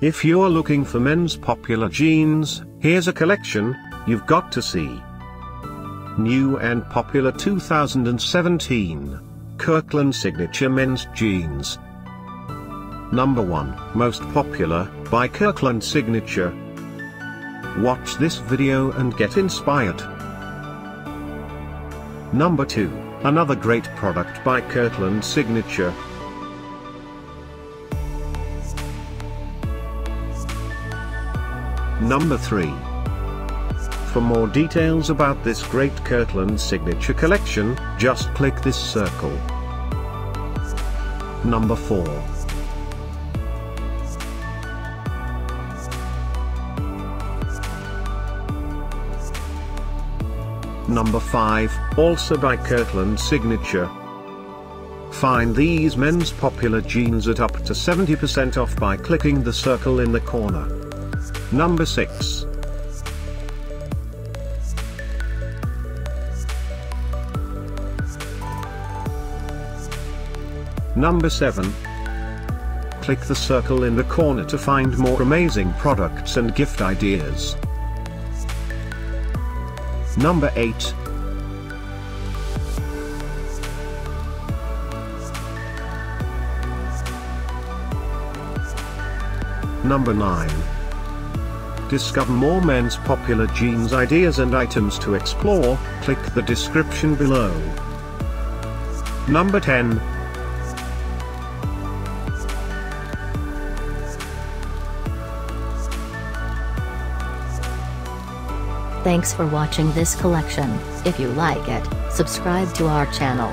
If you're looking for men's popular jeans, here's a collection you've got to see. New and popular 2017 Kirkland Signature Men's Jeans. Number 1 Most popular by Kirkland Signature. Watch this video and get inspired. Number 2 Another great product by Kirkland Signature. Number 3. For more details about this great Kirkland signature collection, just click this circle. Number 4. Number 5, also by Kirkland Signature. Find these men's popular jeans at up to 70% off by clicking the circle in the corner. Number 6. Number 7. Click the circle in the corner to find more amazing products and gift ideas. Number 8. Number 9. Discover more men's popular jeans ideas and items to explore, click the description below. Number 10. Thanks for watching this collection. If you like it, subscribe to our channel.